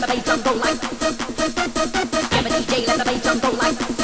let the bass drum go like. I'm a DJ, let the bass drum go like.